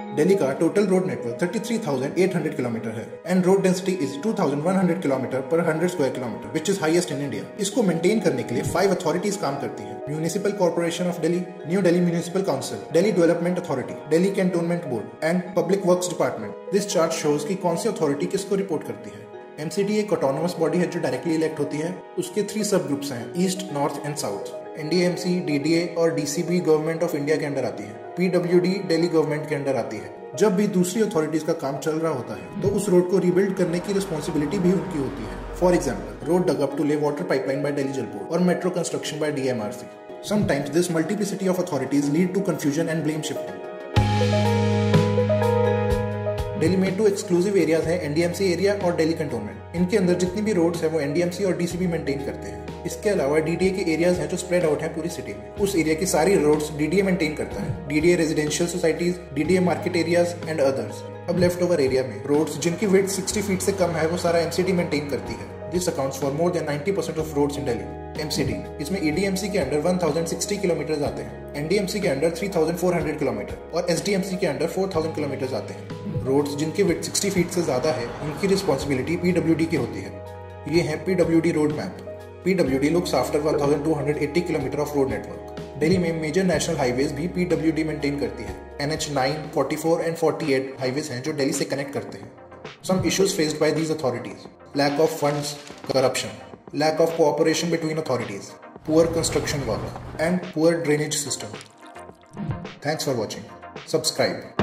दिल्ली का total road network 33,800 kilometre है। And road density is 2,100 kilometre per 100 square kilometre which is highest in India इसको maintain करने के लिए फाइव अथॉरिटीज काम करती है। Municipal corporation of Delhi new Delhi municipal council Delhi development authority Delhi cantonment board and public work department this chart shows की कौन सी authority किसको रिपोर्ट करती है। एमसीडी एक ऑटोनोमस बॉडी है जो डायरेक्टली इलेक्ट होती है। उसके थ्री सब ग्रुप्स हैं east north and south NDMC DDA और डीसीबी गवर्नमेंट ऑफ़ इंडिया के अंडर आती है। पीडब्ल्यूडी दिल्ली गवर्नमेंट के अंडर आती है। जब भी दूसरी अथॉरिटीज का काम चल रहा होता है तो उस रोड को रिबिल्ड करने की रिस्पॉन्सिबिलिटी भी उनकी होती है। For example road dug up to lay water pipeline by Delhi Jalpur और metro construction by DMRC Sometimes this multiplicity of authorities lead to confusion and blame shifting. Delhi में टू एक्सक्लूसिव एरियाज़ हैं NDMC area और Delhi cantonment इनके अंदर जितनी भी roads है, वो एनडीएमसी और डीसीबी मेंटेन करते हैं। इसके अलावा डीडीए के एरियाज़ हैं जो स्प्रेड आउट है पूरी सिटी में। उस एरिया की सारी रोड्स डीडीए मेंटेन करता है। DDA residential societies DDA market areas and others अब लेफ़्ट ओवर एरिया में रोड्स जिनकी वेट 60 फीट से कम है, वो सारा एमसीडी मेंटेन करती है। This accounts for more than 90% of roads in Delhi MCD इसमें ईडीएमसी के अंडर 1060 किलोमीटर आते हैं एनडीएमसी के अंडर 3400 किलोमीटर और एसडीएमसी के अंडर 4000 किलोमीटर आते हैं। रोड्स जिनकी विथ 60 फीट से ज़्यादा है, उनकी रिस्पॉन्सिबिलिटी पीडब्ल्यूडी की होती है। ये है PWD road map PWD looks after 1280 kilometre of road network Delhi में मेजर नेशनल हाईवेज भी पीडब्ल्यूडी मेंटेन करती है। N H nine forty four and forty eight highways हैं जो दिल्ली से कनेक्ट करते हैं। Some issues faced by these authorities lack of funds corruption lack of cooperation between authorities, poor construction work, and poor drainage system. Thanks for watching. Subscribe.